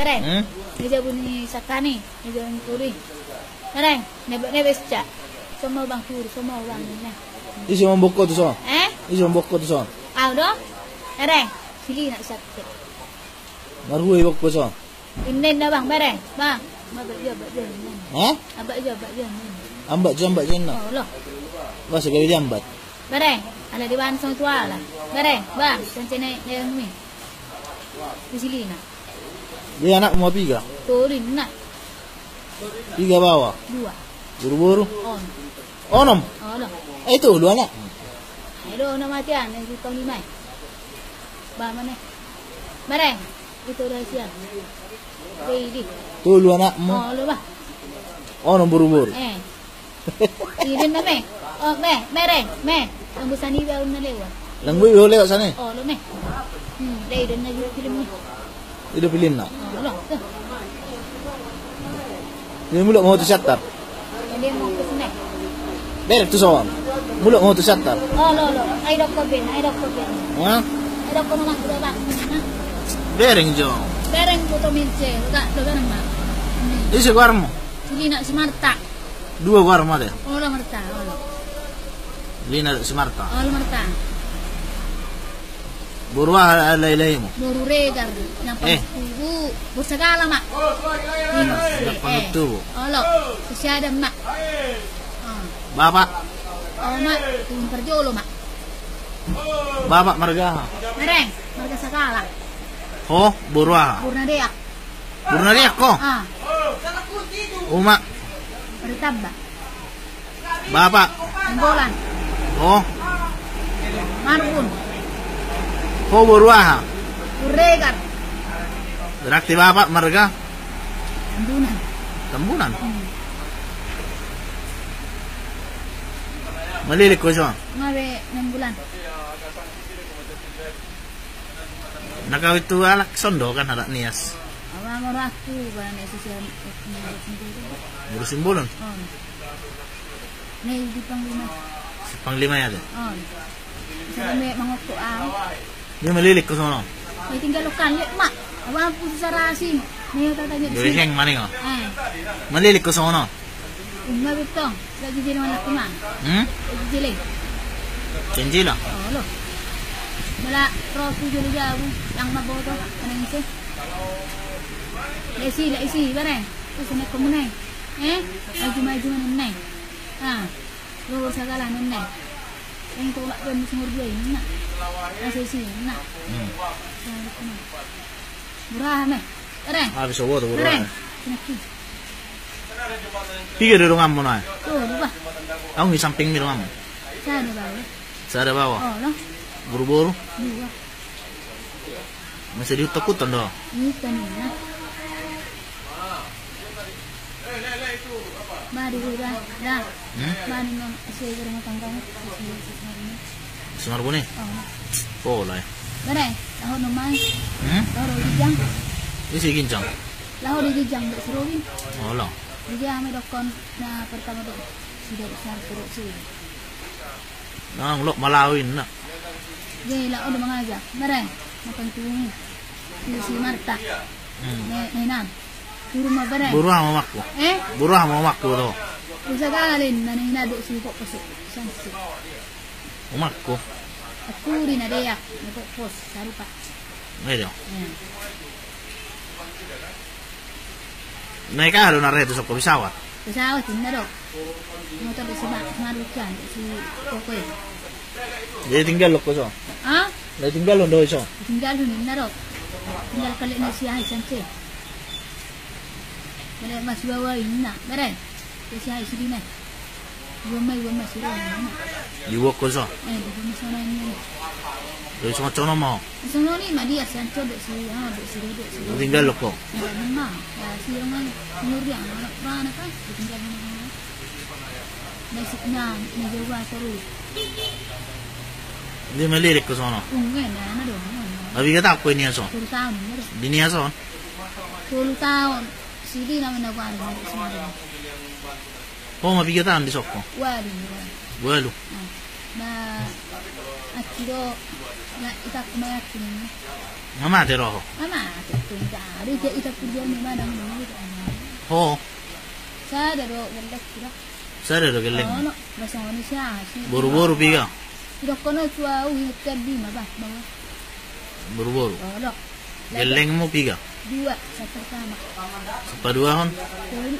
bareng. Hmm? Meja bunyi sakani, meja bunyi turi. Bareng, nebak nebak sejak. Semua bang turi, semua bang ini. Isi memboko tu son. Eh? Isi memboko tu son. Ah, udah? Bareng, sili nak sakit. Marhui boko son. Ini dah bang, bareng. Bang, abak je, abak ini. Ha? Abak je, abak ini. Ambat je ambat je nak. Oh, loh. Masa kali dia ambat. Bareng, ada di bahan sang tua lah. Bareng, bang, cancen naik yang ni. Di sini nak. Dia anak mau tiga. Turin nak Tiga bawah. dua. Buru-buru. On. Onom. Oh, loh. Eh itu dua anak. Ayo nak matian yang kita lima. Bah mana? Bareng, itu rahasia. Baby. Tu dua anakmu. Oh, lo bah. Onom buru-buru. Eh. Ini dah me. Oh, me, mereng, me. Tunggu sani dia una lewat. Langui boleh lewat sana. Oh, lo me. Hmm, dai dan nak film ni. Itu film nak. Oh, lo. Tu. Dia mulut mau tu syatar. Yang dia mau ke sini. Derek tu son. Mulut mau tu syatar. Oh, lo, lo. Ai dok ko ben, ai dok ko ben. Ha? Ai dok ko nama sudah bang. Derek jo. Bereng foto mince, lo gak nama. Ini. Isi guarmo. Sili nak semarta. Dua guarmo ada. Oh, lo marta. Oh, lo. Lina Simarta. Oh, lo marta. Buruah alay mo. Baru regar yang Eh. pangkubu. Bersegala mak. Ini Yang pangkubu. Oh, lo. Kesiada mak. Oh, Bapak. oh mak. Turun perjolo mak. Bapak margaha. Mereng, marga segala. Oh, buruah. Burna dia ko. Ah, Uma. bertamba. Bapak. Enggolan. Oh, Marbun. Buruah. Uregar. Berarti bapak marga Andunan. tambunan. Hmm. Malilik ko siya. Ngawe 6 bulan. Nakawit tu alak sondo kan ada nias. Barang ni sosial sendiri. Burusin bulon. Oh. Ni di panglima. Si Panglima ya deh. Oh. Sa kami mangokto aw. Dia malilik ko sono. May tinggal lukan lek mak. Awang po sa rasi. May tatanya di sini. heng maning oh. Eh, Malilik ko sono. umma bito. Lagi jadi mana kuma. Hmm? Lagi jadi. Janji lah. Oh, lo. Mala trofi juli jauh yang maboto kanang isi. Lesi, lesi, bareng. Terus nak kemunai. Eh, maju-maju menenai. Ah, luar segala nenai. Yang tolak pun semur dua ini nak. Asal si nak. Hmm. Murah meh. Bareng. Habis obo tu Bareng. buruah. Kenapa? Tiga di rumah mo na. Tuh, lupa. Ako di samping di rumah mo. Saya ada bawa. Sa ada bawah. Oh, lo. Buru-buru. Masih diutak-utan do. Ini kan ya. Mari udah, dah. Hmm? Mari nong saya rumah tangga ni. Oh, eh. bare. Laho nomai. Hmm? Laho di jang. Isi gincang. Laho di jang dek serowin. Wala. Dia ame dokon na pertama. Sudah besar perut sih. Nang lo malawin na. Jadi laho udah mengajak. Bare. Makan. Si Marta. Hmm. Nenan. Di. Buruah mo makko. Eh, Buruah mo makko do. bisa galin na nina dek si kok pasuk. Sansi. Umakko. Aku rin na dia. Nako pos sarupa. Ngayon. Eh. Naik ka na reto sa pesawat. Pesawat din na daw. Motor di si Ma Marukan, si Kokoy. Jadi tinggal lo ko so. Ah, Jadi tinggal lo do so. tinggal dun na daw. Tinggal kali na siya ay sanse. Bale mas bawa yun na. Bare. Kasi ay sili na. Iwan may iwan mas iwan na. Iwo ko so. Eh, di ko masana yun. Jadi so chono mo. Isang noni, madia sancho dek si ah dek si dek si. Jadi tinggal lo ko. Ya, memang. Ya, si yang mana nyuri ang anak mana kan? Tinggal na. Nasib na, najawa terus. Hindi malirik ko sono. Unggen na na dong. Mabigat ako niya so. 10 tahun na dong. Di niya so. 10 tahun. Sidi namin na kuan na sa mga. Oh, mabigatan di sokko. Wali. Walo. Na at kilo na itak kumayak ni. Mama te roho. Mana mana itu ana. Oh, kira. sare do geleng. Oh no, bahasa Indonesia sih. Buru-buru piga. Kira kono tua u hektar di mana bawa. Buru-buru. Oh no. Mo piga. Dua satu pertama. Sepadua hon, Telu.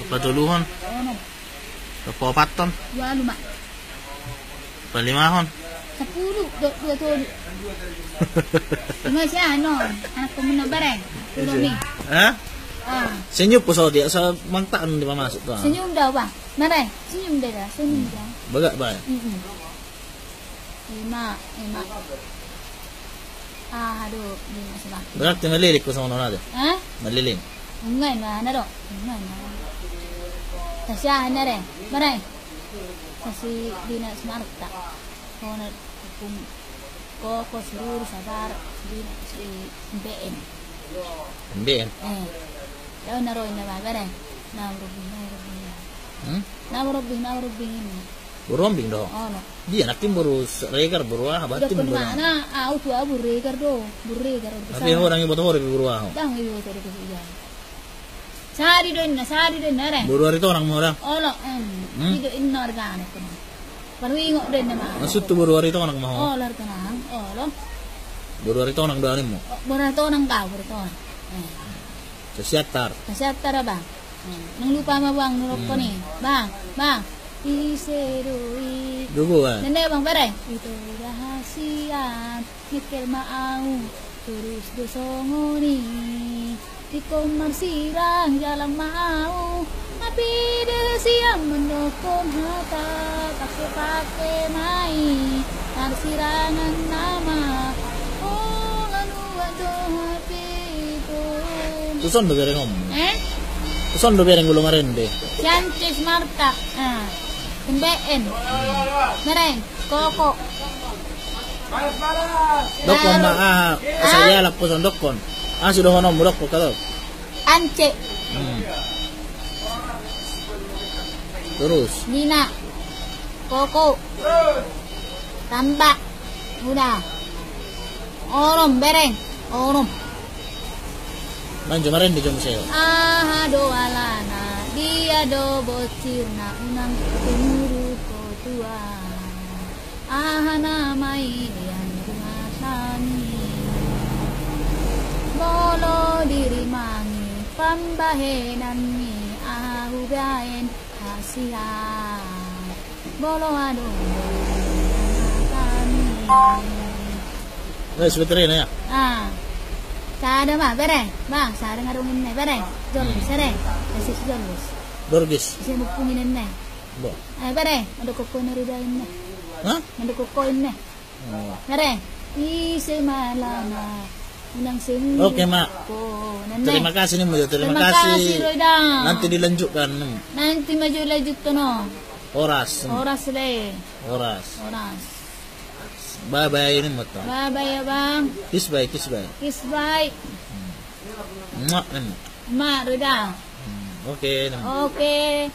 sepadulu hon, no. sepapat ton, Dua lima. sepalima hon. Sepuluh dua dua tahun. Cuma sih ano, anak pemuda bareng. Tulo ni. Eh? Ah, Senyum po sa dia sa mangtaan di mamasok to. ah. senyum dah bang. Mare, senyum dah senyum dah. Baga ba? Mm-mm. Lima, lima. Ah, aduh, lima sebab. Berarti malilik ko sa mga natin. Ah, Malilim. ngai na na do, ngai na. Tasya na re, mare. Kasi di na smart ta. Ko na kung ko ko surur sabar di na si BM. Hindi. Eh. Daw na roy na ba bare. Na rubi na rubi. Hmm? Na rubi na rubi ini. Burombing do. Oh no. Dia nakin baru regar baru ah batin baru. mana? Ah, tu abu regar do, burregar. Tapi orang ibu tuh baru ah. Dang ibu tu tu ya. Sari do na, sari do na re. Hari itu orang mau orang. Olo, em. Hmm? Itu inna organe ko. Baru ingo do na ma. Maksud tuh baru hari itu orang mau. Oh, lar tanang. Olo. Baru hari itu orang doa mo. Bara to nang ka, bara to. Eh. Sesiatar. Kasi tara ba? Eh. Nang lupa ma bang nurok ko ni. Bang, bang. Iserui. Dugo ah. Nene bang bare. Itu rahasia. Mikir mau. Terus dosongoni. Di komar sirang jalan mau. Tapi dia siang mendukung hata. Pakai-pakai mai. Arsirangan nama. Oh, lalu ada hatiku. Tuson do bereng om. Eh? Tuson do bereng gulung arende. Sanchez Marta. Ah. Pembein. Mereng. Koko. Dokon na ah. Saya alak po sa dokon. Ah sudah honom mulok po kalau. Ance. Hmm. Terus. Nina. Koko. Tamba. Udah. Orom. Bereng. Orom. Manjo marende jom saya. Ah, do alana. Dia do bocir na unang tumuru ko tua. Ah, namai dian kumasani. Bolo diri mangi pambahenan ni ahu gaen kasihan. Bolo kami. Eh sebentar ya. Ah. Sada mah bereng, bang. Sada ngarungin nih bereng. Nih. Bo. Ada koko? Ada koko. Oh. Malama. Unang. Oke, Mak. Terima kasih nih, Mbak. Terima, Terima kasih, kasih. Nanti dilanjutkan. Nanti maju lanjut tuh no. Oras. Oras deh. Oras. Oras. Bye bye ini moto. Bye bye ya bang. Kiss bye, kiss bye. Kiss bye. Muak. Ma. Hmm, Oke. Oke.